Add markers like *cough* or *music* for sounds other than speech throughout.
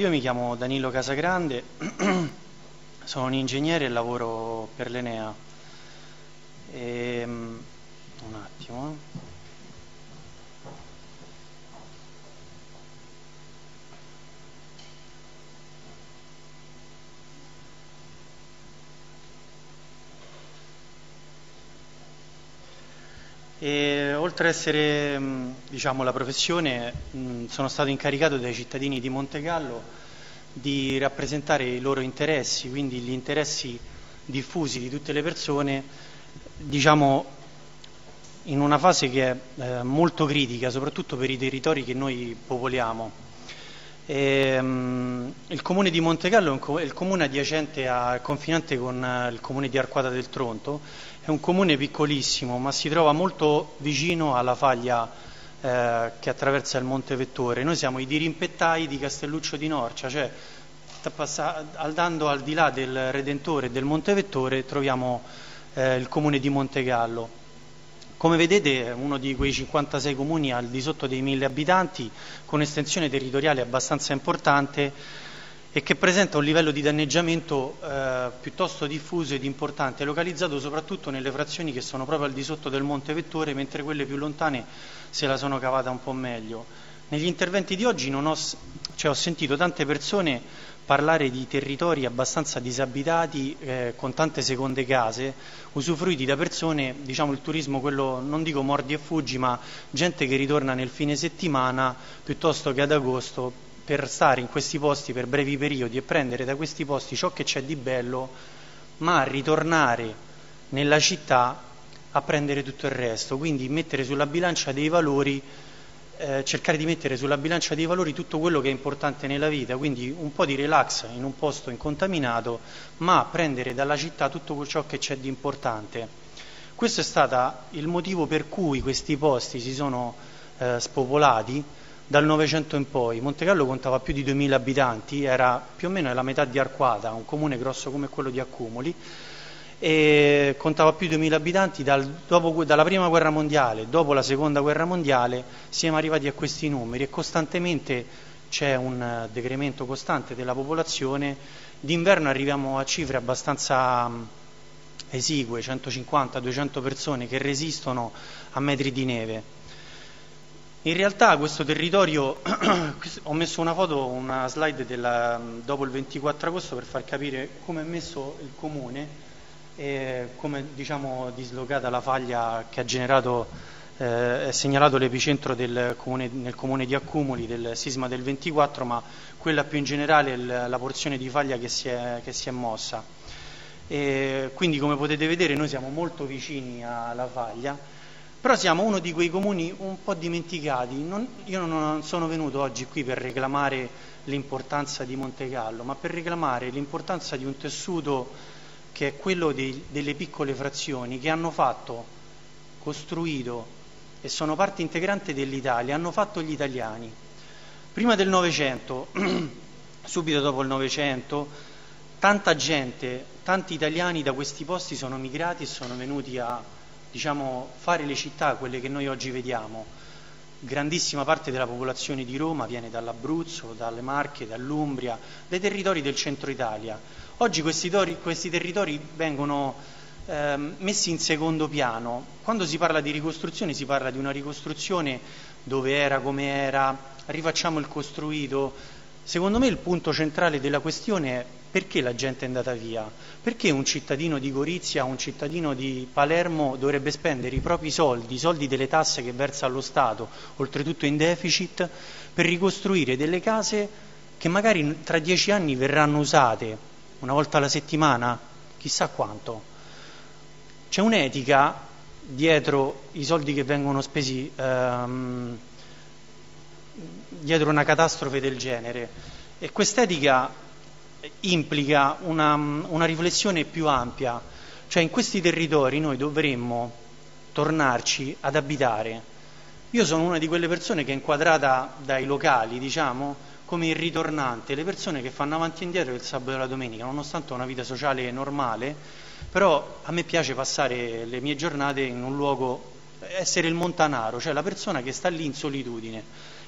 Io mi chiamo Danilo Casagrande, *clears throat* sono un ingegnere e lavoro per l'Enea. E, um, un attimo. E, oltre ad essere diciamo, la professione, sono stato incaricato dai cittadini di Montegallo di rappresentare i loro interessi, quindi gli interessi diffusi di tutte le persone, diciamo, in una fase che è eh, molto critica, soprattutto per i territori che noi popoliamo. E, um, il comune di Montegallo è, il comune adiacente al confinante con uh, il comune di Arquata del Tronto è un comune piccolissimo, ma si trova molto vicino alla faglia eh, che attraversa il Monte Vettore. Noi siamo i dirimpettai di Castelluccio di Norcia, cioè andando al di là del Redentore e del Monte Vettore troviamo eh, il comune di Montegallo. Come vedete è uno di quei 56 comuni al di sotto dei 1000 abitanti, con estensione territoriale abbastanza importante e che presenta un livello di danneggiamento eh, piuttosto diffuso ed importante, localizzato soprattutto nelle frazioni che sono proprio al di sotto del Monte Vettore, mentre quelle più lontane se la sono cavata un po' meglio. Negli interventi di oggi ho, cioè, ho, sentito tante persone parlare di territori abbastanza disabitati, eh, con tante seconde case, usufruiti da persone, diciamo il turismo quello, non dico mordi e fuggi, ma gente che ritorna nel fine settimana piuttosto che ad agosto per stare in questi posti per brevi periodi e prendere da questi posti ciò che c'è di bello, ma ritornare nella città a prendere tutto il resto, quindi mettere sulla bilancia dei valori, eh, cercare di mettere sulla bilancia dei valori tutto quello che è importante nella vita, quindi un po' di relax in un posto incontaminato, ma prendere dalla città tutto ciò che c'è di importante. Questo è stato il motivo per cui questi posti si sono eh, spopolati dal Novecento in poi. Montegallo contava più di 2000 abitanti, era più o meno la metà di Arquata, un comune grosso come quello di Accumuli, e contava più di 2000 abitanti dal, dopo, dalla prima guerra mondiale, dopo la seconda guerra mondiale siamo arrivati a questi numeri. E costantemente c'è un decremento costante della popolazione, d'inverno arriviamo a cifre abbastanza esigue, 150-200 persone che resistono a metri di neve. In realtà questo territorio, *clears throat* ho messo una foto, una slide della, dopo il 24 agosto per far capire come è messo il comune e come diciamo dislocata la faglia che ha generato, eh, è segnalato l'epicentro nel comune di Accumuli del sisma del 24, ma quella più in generale è la porzione di faglia che si è, che si è mossa. E quindi come potete vedere noi siamo molto vicini alla faglia però siamo uno di quei comuni un po' dimenticati. Non, io non sono venuto oggi qui per reclamare l'importanza di Montegallo, ma per reclamare l'importanza di un tessuto che è quello dei, delle piccole frazioni che hanno fatto, costruito e sono parte integrante dell'Italia, hanno fatto gli italiani. Prima del Novecento, *clears throat* subito dopo il Novecento, tanta gente, tanti italiani da questi posti sono migrati e sono venuti a diciamo, fare le città, quelle che noi oggi vediamo. Grandissima parte della popolazione di Roma viene dall'Abruzzo, dalle Marche, dall'Umbria, dai territori del centro Italia. Oggi questi, tori, questi territori vengono eh, messi in secondo piano. Quando si parla di ricostruzione si parla di una ricostruzione dove era, come era, rifacciamo il costruito. Secondo me il punto centrale della questione è perché la gente è andata via? Perché un cittadino di Gorizia, un cittadino di Palermo dovrebbe spendere i propri soldi, i soldi delle tasse che versa allo Stato, oltretutto in deficit, per ricostruire delle case che magari tra dieci anni verranno usate una volta alla settimana, chissà quanto. C'è un'etica dietro i soldi che vengono spesi ehm, dietro una catastrofe del genere e quest'etica implica una, una riflessione più ampia, cioè in questi territori noi dovremmo tornarci ad abitare. Io sono una di quelle persone che è inquadrata dai locali, diciamo, come il ritornante, le persone che fanno avanti e indietro il sabato e la domenica, nonostante una vita sociale normale, però a me piace passare le mie giornate in un luogo, essere il montanaro, cioè la persona che sta lì in solitudine.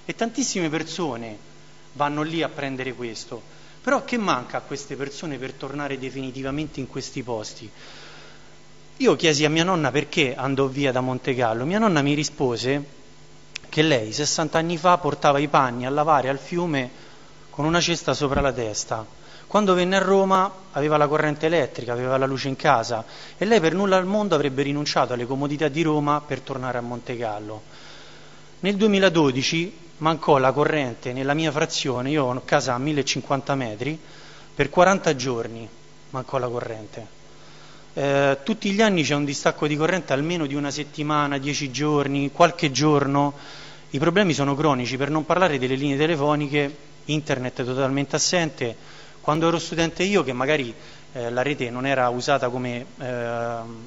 E tantissime persone vanno lì a prendere questo. Però che manca a queste persone per tornare definitivamente in questi posti? Io chiesi a mia nonna perché andò via da Montegallo. Mia nonna mi rispose che lei 60 anni fa portava i panni a lavare al fiume con una cesta sopra la testa. Quando venne a Roma aveva la corrente elettrica, aveva la luce in casa e lei per nulla al mondo avrebbe rinunciato alle comodità di Roma per tornare a Montegallo. Nel 2012 mancò la corrente nella mia frazione, io ho casa a 1050 metri, per 40 giorni mancò la corrente. Eh, tutti gli anni c'è un distacco di corrente almeno di una settimana, dieci giorni, qualche giorno. I problemi sono cronici, per non parlare delle linee telefoniche, internet totalmente assente. Quando ero studente io, che magari eh, la rete non era usata come eh,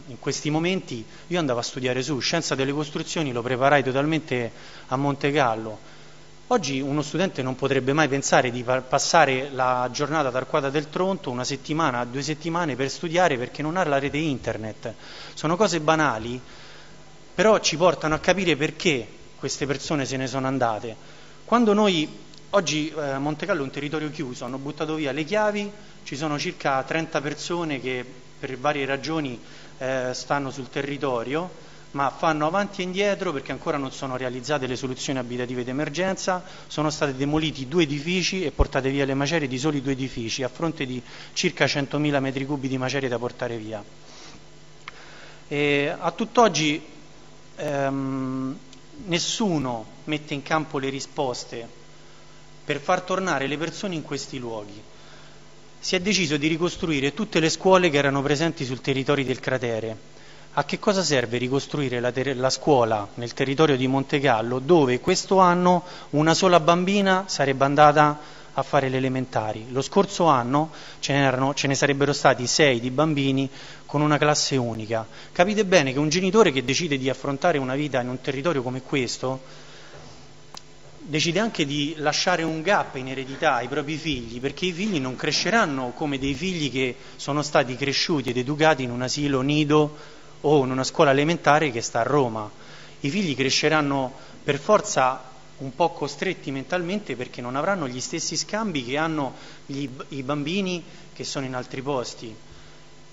in questi momenti, io andavo a studiare su, scienza delle costruzioni, lo preparai totalmente a Montegallo Oggi uno studente non potrebbe mai pensare di passare la giornata ad Arquata del Tronto, una settimana, due settimane per studiare perché non ha la rete internet. Sono cose banali, però ci portano a capire perché queste persone se ne sono andate. Quando noi, oggi eh, Montegallo è un territorio chiuso, hanno buttato via le chiavi, ci sono circa 30 persone che per varie ragioni eh, stanno sul territorio, ma fanno avanti e indietro perché ancora non sono realizzate le soluzioni abitative d'emergenza, sono stati demoliti due edifici e portate via le macerie di soli due edifici a fronte di circa 100.000 metri cubi di macerie da portare via. E a tutt'oggi ehm, nessuno mette in campo le risposte per far tornare le persone in questi luoghi. Si è deciso di ricostruire tutte le scuole che erano presenti sul territorio del cratere a che cosa serve ricostruire la, ter- la, scuola nel territorio di Montegallo dove questo anno una sola bambina sarebbe andata a fare le elementari. Lo scorso anno ce, ce ne sarebbero stati sei di bambini con una classe unica. Capite bene che un genitore che decide di affrontare una vita in un territorio come questo decide anche di lasciare un gap in eredità ai propri figli, perché i figli non cresceranno come dei figli che sono stati cresciuti ed educati in un asilo nido o in una scuola elementare che sta a Roma. I figli cresceranno per forza un po' costretti mentalmente perché non avranno gli stessi scambi che hanno gli, i bambini che sono in altri posti.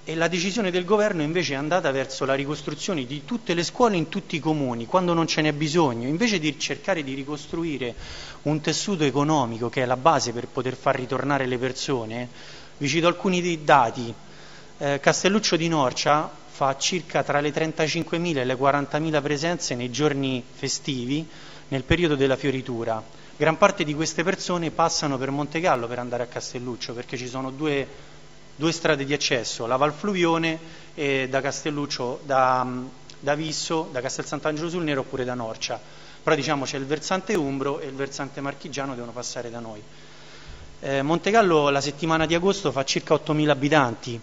E la decisione del governo invece è andata verso la ricostruzione di tutte le scuole in tutti i comuni, quando non ce n'è bisogno, invece di cercare di ricostruire un tessuto economico che è la base per poter far ritornare le persone. Vi cito alcuni dati. Eh, Castelluccio di Norcia fa circa tra le 35.000 e le 40.000 presenze nei giorni festivi nel periodo della fioritura. Gran parte di queste persone passano per Montegallo per andare a Castelluccio perché ci sono due, due strade di accesso, la Val Fluvione e da Castelluccio, da, da Visso, da Castel Sant'Angelo sul Nero oppure da Norcia. Però diciamo c'è il versante umbro e il versante marchigiano devono passare da noi. Eh, Montegallo la settimana di agosto fa circa 8.000 abitanti,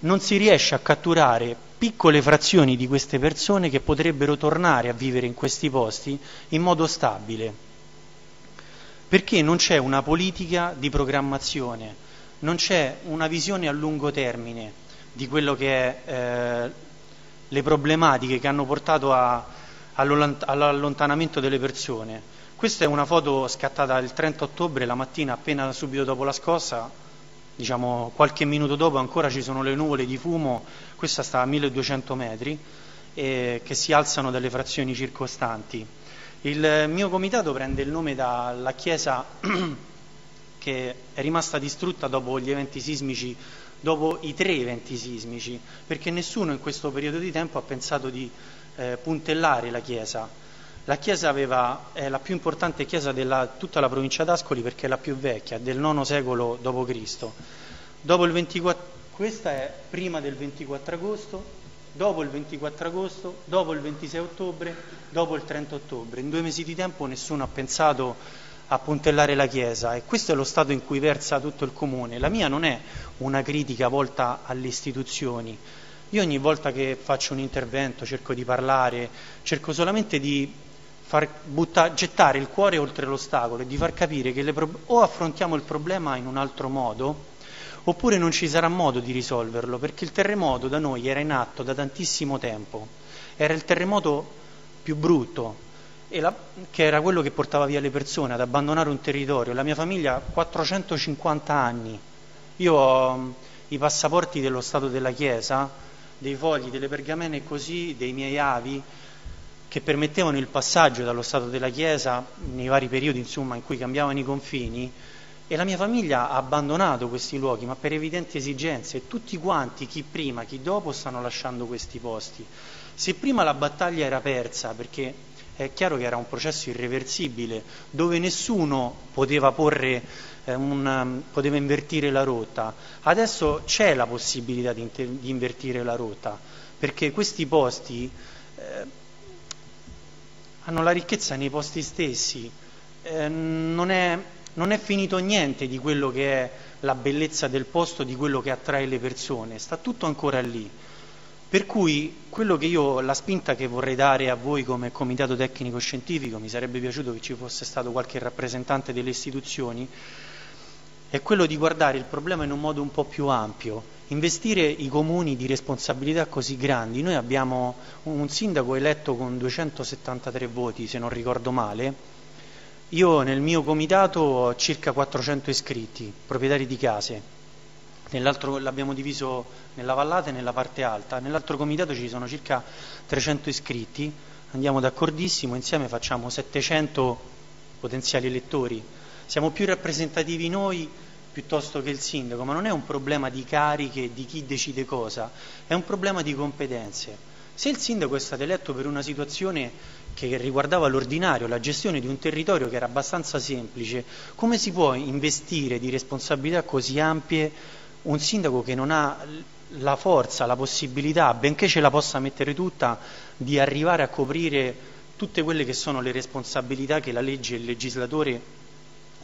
non si riesce a catturare piccole frazioni di queste persone che potrebbero tornare a vivere in questi posti in modo stabile. Perché non c'è una politica di programmazione, non c'è una visione a lungo termine di quello che è eh, le problematiche che hanno portato a, all'allontanamento delle persone. Questa è una foto scattata il 30 ottobre, la mattina appena subito dopo la scossa, diciamo, qualche minuto dopo ancora ci sono le nuvole di fumo, questa sta a 1200 metri, eh, che si alzano dalle frazioni circostanti. Il mio comitato prende il nome dalla chiesa *clears throat* che è rimasta distrutta dopo gli eventi sismici, dopo i tre eventi sismici, perché nessuno in questo periodo di tempo ha pensato di eh, puntellare la chiesa la chiesa aveva, è la più importante chiesa di tutta la provincia d'Ascoli perché è la più vecchia, del IX secolo d.C. Dopo il 24, questa è prima del 24 agosto, dopo il 24 agosto, dopo il 26 ottobre, dopo il 30 ottobre. In due mesi di tempo nessuno ha pensato a puntellare la Chiesa e questo è lo stato in cui versa tutto il comune. La mia non è una critica volta alle istituzioni. Io ogni volta che faccio un intervento cerco di parlare, cerco solamente di far butta, gettare il cuore oltre l'ostacolo e di far capire che pro- o affrontiamo il problema in un altro modo oppure non ci sarà modo di risolverlo perché il terremoto da noi era in atto da tantissimo tempo, era il terremoto più brutto, la, che era quello che portava via le persone ad abbandonare un territorio. La mia famiglia ha 450 anni. Io ho i passaporti dello Stato della Chiesa, dei fogli, delle pergamene così, dei miei avi, che permettevano il passaggio dallo Stato della Chiesa nei vari periodi insomma, in cui cambiavano i confini e la mia famiglia ha abbandonato questi luoghi, ma per evidenti esigenze, e tutti quanti, chi prima, chi dopo, stanno lasciando questi posti. Se prima la battaglia era persa, perché è chiaro che era un processo irreversibile, dove nessuno poteva porre eh, un, poteva invertire la rotta, adesso c'è la possibilità di, inter- di invertire la rotta, perché questi posti eh, hanno la ricchezza nei posti stessi, eh, non è non è finito niente di quello che è la bellezza del posto, di quello che attrae le persone, sta tutto ancora lì. Per cui quello che io, la spinta che vorrei dare a voi come comitato tecnico scientifico, mi sarebbe piaciuto che ci fosse stato qualche rappresentante delle istituzioni, è quello di guardare il problema in un modo un po' più ampio, investire i comuni di responsabilità così grandi. Noi abbiamo un sindaco eletto con 273 voti, se non ricordo male, io nel mio comitato ho circa 400 iscritti, proprietari di case, nell'altro l'abbiamo diviso nella vallata e nella parte alta, nell'altro comitato ci sono circa 300 iscritti, andiamo d'accordissimo, insieme facciamo 700 potenziali elettori, siamo più rappresentativi noi piuttosto che il sindaco, ma non è un problema di cariche, di chi decide cosa, è un problema di competenze. Se il sindaco è stato eletto per una situazione che riguardava l'ordinario, la gestione di un territorio che era abbastanza semplice, come si può investire di responsabilità così ampie un sindaco che non ha la forza, la possibilità, benché ce la possa mettere tutta, di arrivare a coprire tutte quelle che sono le responsabilità che la legge e il legislatore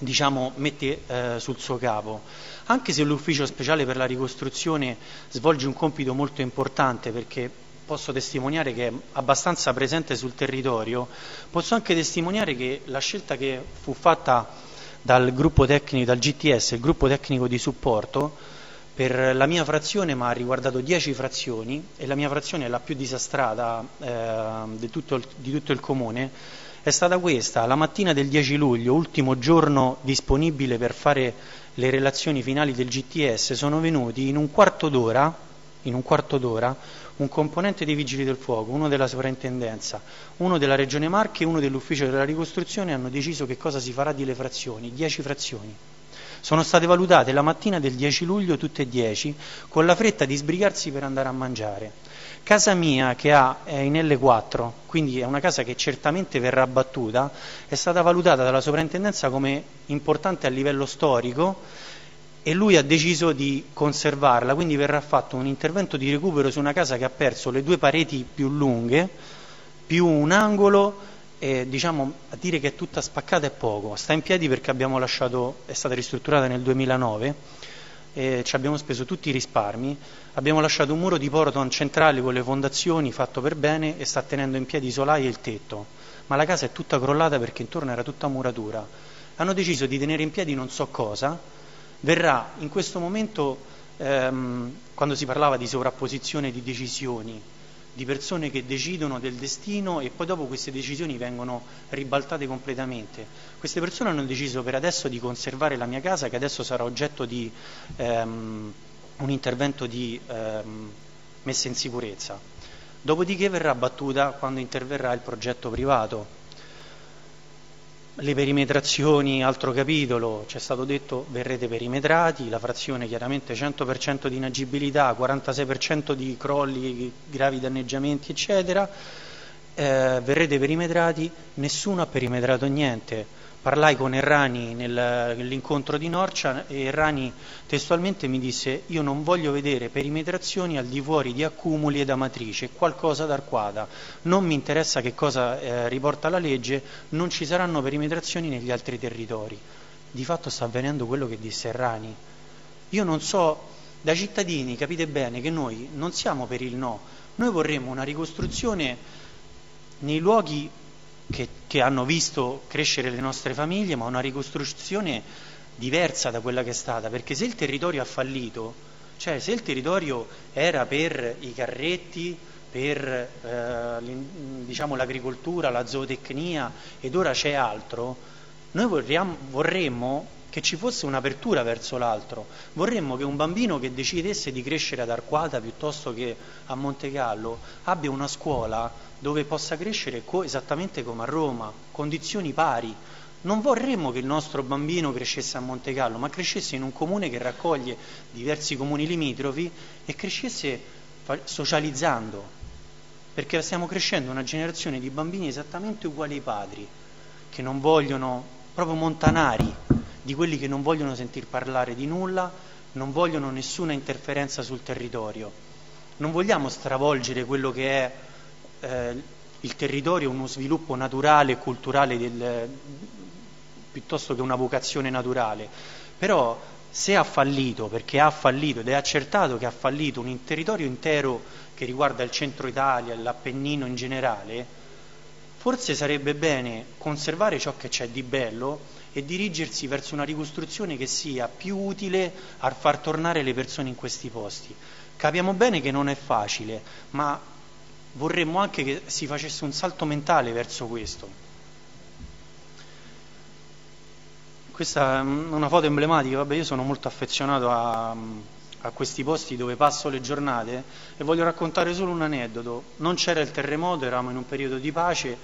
diciamo, mette eh, sul suo capo. Anche se l'ufficio speciale per la ricostruzione svolge un compito molto importante perché posso testimoniare che è abbastanza presente sul territorio, posso anche testimoniare che la scelta che fu fatta dal gruppo tecnico, dal GTS, il gruppo tecnico di supporto, per la mia frazione mi ha riguardato 10 frazioni e la mia frazione è la più disastrata eh, di, tutto il, di tutto il comune, è stata questa, la mattina del 10 luglio, ultimo giorno disponibile per fare le relazioni finali del GTS, sono venuti in un quarto d'ora, un un componente dei Vigili del Fuoco, uno della Sovrintendenza, uno della Regione Marche e uno dell'Ufficio della Ricostruzione hanno deciso che cosa si farà di le frazioni, 10 frazioni. Sono state valutate la mattina del 10 luglio tutte e 10 con la fretta di sbrigarsi per andare a mangiare. Casa mia che ha, è in L4, quindi è una casa che certamente verrà abbattuta, è stata valutata dalla sovrintendenza come importante a livello storico e lui ha deciso di conservarla, quindi verrà fatto un intervento di recupero su una casa che ha perso le due pareti più lunghe, più un angolo, e diciamo a dire che è tutta spaccata è poco, sta in piedi perché lasciato, è stata ristrutturata nel 2009, e ci abbiamo speso tutti i risparmi, abbiamo lasciato un muro di porton centrale con le fondazioni fatto per bene e sta tenendo in piedi i solai e il tetto, ma la casa è tutta crollata perché intorno era tutta muratura. Hanno deciso di tenere in piedi non so cosa, verrà in questo momento, ehm, quando si parlava di sovrapposizione di decisioni, di persone che decidono del destino e poi dopo queste decisioni vengono ribaltate completamente. Queste persone hanno deciso per adesso di conservare la mia casa che adesso sarà oggetto di ehm, un intervento di ehm, messa in sicurezza. Dopodiché verrà battuta quando interverrà il progetto privato le perimetrazioni, altro capitolo, ci è stato detto verrete perimetrati, la frazione chiaramente 100% di inagibilità, 46% di crolli, gravi danneggiamenti eccetera, eh, verrete perimetrati, nessuno ha perimetrato niente, parlai con Errani nel, nell'incontro di Norcia e Errani testualmente mi disse io non voglio vedere perimetrazioni al di fuori di accumuli ed amatrice, qualcosa d'arquata, non mi interessa che cosa eh, riporta la legge, non ci saranno perimetrazioni negli altri territori. Di fatto sta avvenendo quello che disse Errani. Io non so, da cittadini capite bene che noi non siamo per il no, noi vorremmo una ricostruzione nei luoghi che, che hanno visto crescere le nostre famiglie, ma una ricostruzione diversa da quella che è stata, perché se il territorio ha fallito, cioè se il territorio era per i carretti, per eh, diciamo, l'agricoltura, la zootecnia ed ora c'è altro, noi vorremmo, vorremmo che ci fosse un'apertura verso l'altro. Vorremmo che un bambino che decidesse di crescere ad Arquata piuttosto che a Montegallo abbia una scuola dove possa crescere co- esattamente come a Roma, condizioni pari. Non vorremmo che il nostro bambino crescesse a Montegallo, ma crescesse in un comune che raccoglie diversi comuni limitrofi e crescesse socializzando, perché stiamo crescendo una generazione di bambini esattamente uguali ai padri, che non vogliono, proprio montanari, di quelli che non vogliono sentir parlare di nulla, non vogliono nessuna interferenza sul territorio. Non vogliamo stravolgere quello che è eh, il territorio, uno sviluppo naturale e culturale del, piuttosto che una vocazione naturale. Però se ha fallito, perché ha fallito ed è accertato che ha fallito un territorio intero che riguarda il centro Italia, l'Appennino in generale, forse sarebbe bene conservare ciò che c'è di bello e dirigersi verso una ricostruzione che sia più utile a far tornare le persone in questi posti. Capiamo bene che non è facile, ma vorremmo anche che si facesse un salto mentale verso questo. Questa è una foto emblematica, vabbè io sono molto affezionato a, a questi posti dove passo le giornate e voglio raccontare solo un aneddoto. Non c'era il terremoto, eravamo in un periodo di pace.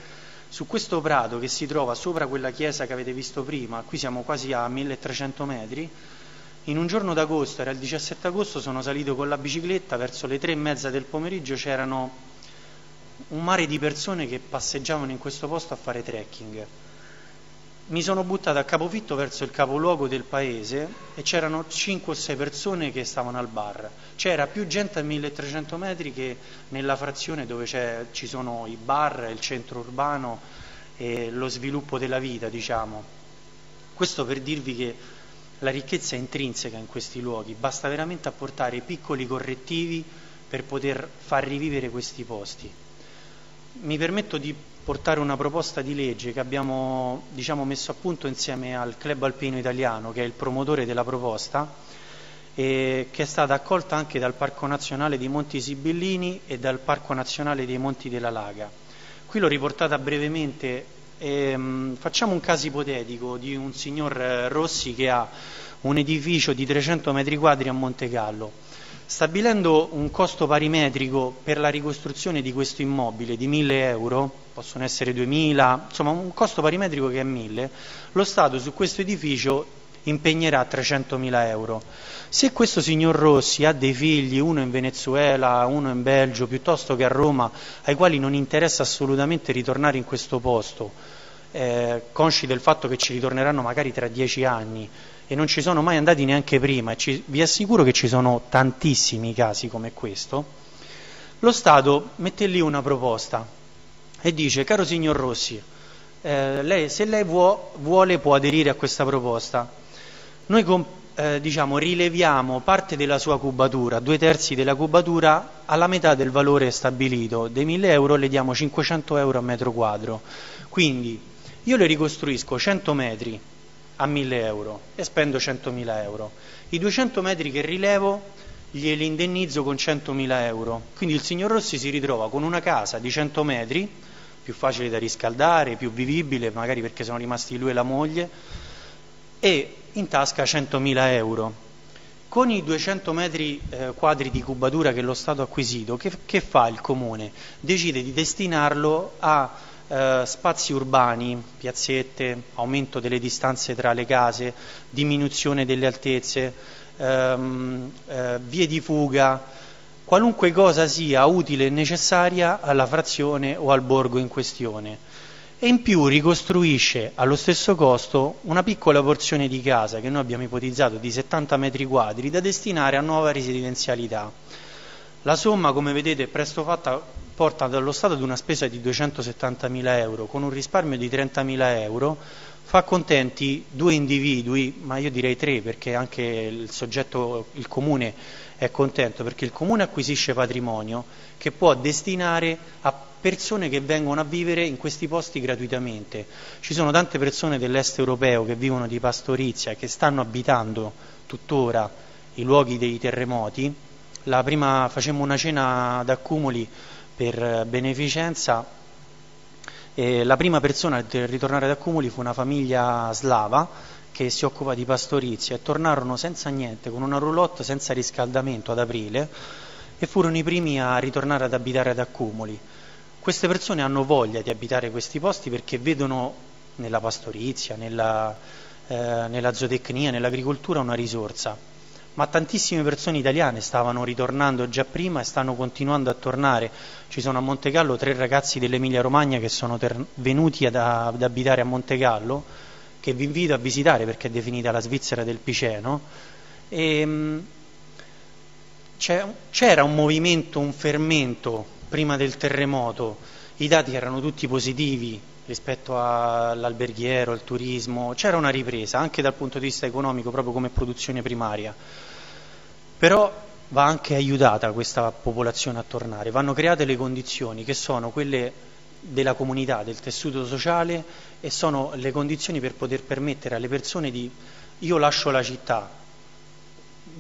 Su questo prato che si trova sopra quella chiesa che avete visto prima, qui siamo quasi a 1300 metri, in un giorno d'agosto, era il 17 agosto, sono salito con la bicicletta, verso le tre e mezza del pomeriggio c'erano un mare di persone che passeggiavano in questo posto a fare trekking mi sono buttato a capofitto verso il capoluogo del paese e c'erano 5 o 6 persone che stavano al bar. C'era più gente a 1300 metri che nella frazione dove ci sono i bar, il centro urbano e lo sviluppo della vita, diciamo. Questo per dirvi che la ricchezza è intrinseca in questi luoghi, basta veramente apportare piccoli correttivi per poter far rivivere questi posti. Mi permetto di portare una proposta di legge che abbiamo diciamo, messo a punto insieme al Club Alpino Italiano, che è il promotore della proposta, e che è stata accolta anche dal Parco Nazionale dei Monti Sibillini e dal Parco Nazionale dei Monti della Laga. Qui l'ho riportata brevemente, ehm, facciamo un caso ipotetico di un signor eh, Rossi che ha un edificio di 300 metri quadri a Montegallo Stabilendo un costo parimetrico per la ricostruzione di questo immobile di 1000 euro, possono essere 2000, insomma un costo parimetrico che è 1000, lo Stato su questo edificio impegnerà 300.000 euro. Se questo signor Rossi ha dei figli, uno in Venezuela, uno in Belgio, piuttosto che a Roma, ai quali non interessa assolutamente ritornare in questo posto, eh, consci del fatto che ci ritorneranno magari tra dieci anni, e non ci sono mai andati neanche prima, e ci, vi assicuro che ci sono tantissimi casi come questo, lo Stato mette lì una proposta e dice, caro signor Rossi, eh, lei, se lei vuo, vuole può aderire a questa proposta. Noi eh, diciamo, rileviamo parte della sua cubatura, due terzi della cubatura, alla metà del valore stabilito. Dei 1000 euro le diamo 500 euro a metro quadro. Quindi io le ricostruisco 100 metri a 1000 euro e spendo 100.000 euro. I 200 metri che rilevo glieli indennizzo con 100.000 euro. Quindi il signor Rossi si ritrova con una casa di 100 metri, più facile da riscaldare, più vivibile, magari perché sono rimasti lui e la moglie, e in tasca 100.000 euro. Con i 200 metri eh, quadri di cubatura che lo Stato ha acquisito, che, che fa il Comune? Decide di destinarlo a eh, spazi urbani, piazzette, aumento delle distanze tra le case, diminuzione delle altezze, ehm, eh, vie di fuga, qualunque cosa sia utile e necessaria alla frazione o al borgo in questione. E in più ricostruisce allo stesso costo una piccola porzione di casa che noi abbiamo ipotizzato di 70 metri quadri da destinare a nuova residenzialità. La somma, come vedete, è presto fatta porta dallo Stato ad una spesa di 270.000 euro con un risparmio di 30.000 euro, fa contenti due individui, ma io direi tre perché anche il soggetto, il comune è contento, perché il comune acquisisce patrimonio che può destinare a persone che vengono a vivere in questi posti gratuitamente. Ci sono tante persone dell'est europeo che vivono di pastorizia e che stanno abitando tuttora i luoghi dei terremoti. La prima facemmo una cena ad accumuli per beneficenza. E la prima persona a ritornare ad Accumuli fu una famiglia slava che si occupa di pastorizia e tornarono senza niente, con una roulotte senza riscaldamento ad aprile e furono i primi a ritornare ad abitare ad Accumuli. Queste persone hanno voglia di abitare questi posti perché vedono nella pastorizia, nella, eh, nella zootecnia, nell'agricoltura una risorsa. Ma tantissime persone italiane stavano ritornando già prima e stanno continuando a tornare. Ci sono a Montegallo tre ragazzi dell'Emilia Romagna che sono venuti ad, ad abitare a Montegallo che vi invito a visitare perché è definita la Svizzera del Piceno. Ehm, c'era un movimento, un fermento prima del terremoto, i dati erano tutti positivi rispetto all'alberghiero, al turismo, c'era una ripresa anche dal punto di vista economico, proprio come produzione primaria. Però va anche aiutata questa popolazione a tornare, vanno create le condizioni che sono quelle della comunità, del tessuto sociale e sono le condizioni per poter permettere alle persone di io lascio la città,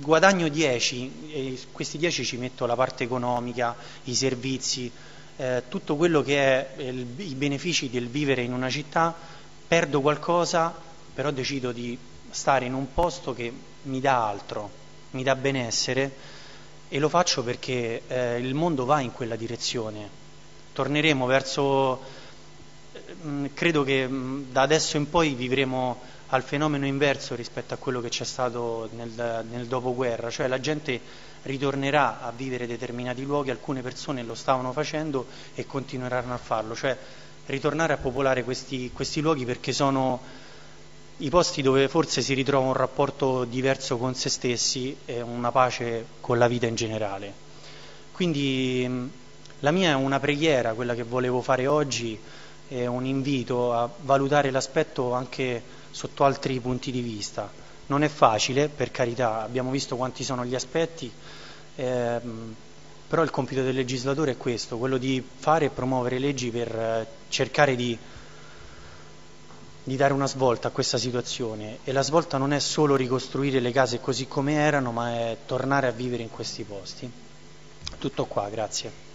guadagno 10 e questi 10 ci metto la parte economica, i servizi, eh, tutto quello che è il, i benefici del vivere in una città, perdo qualcosa, però decido di stare in un posto che mi dà altro, mi dà benessere e lo faccio perché eh, il mondo va in quella direzione. Torneremo verso, mm, credo che mm, da adesso in poi vivremo al fenomeno inverso rispetto a quello che c'è stato nel, nel dopoguerra, cioè la gente ritornerà a vivere determinati luoghi, alcune persone lo stavano facendo e continueranno a farlo, cioè ritornare a popolare questi, questi luoghi perché sono i posti dove forse si ritrova un rapporto diverso con se stessi e una pace con la vita in generale. Quindi mm, la mia è una preghiera, quella che volevo fare oggi, è un invito a valutare l'aspetto anche sotto altri punti di vista. Non è facile, per carità, abbiamo visto quanti sono gli aspetti, ehm, però il compito del legislatore è questo, quello di fare e promuovere leggi per eh, cercare di, di dare una svolta a questa situazione e la svolta non è solo ricostruire le case così come erano, ma è tornare a vivere in questi posti. Tutto qua, grazie.